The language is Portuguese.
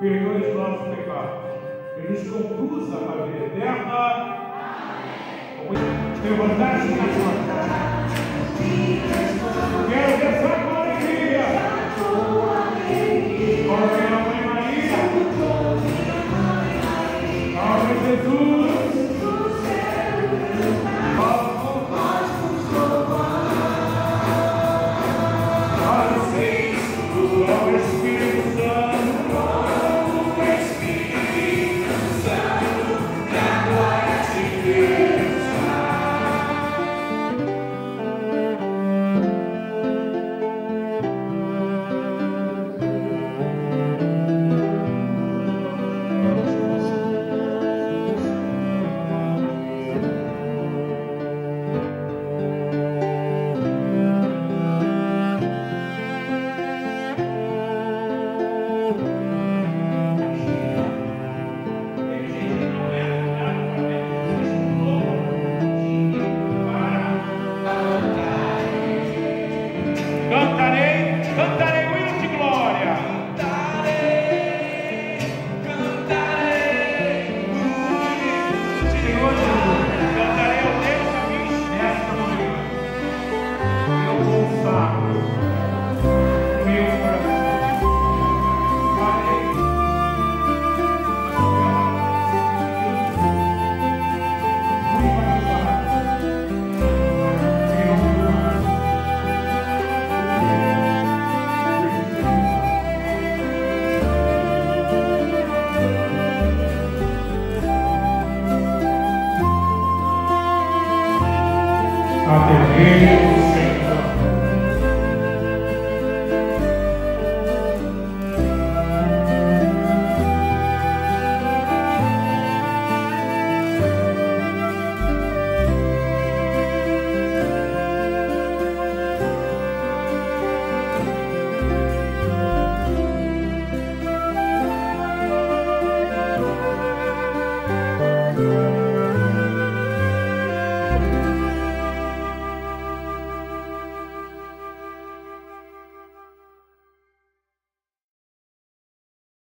perdoe os nossos pecados e nos conduza à vida eterna. Levantar-se na sua Quero dançar com alegria. Com a mãe Maria. Salve Jesus. a.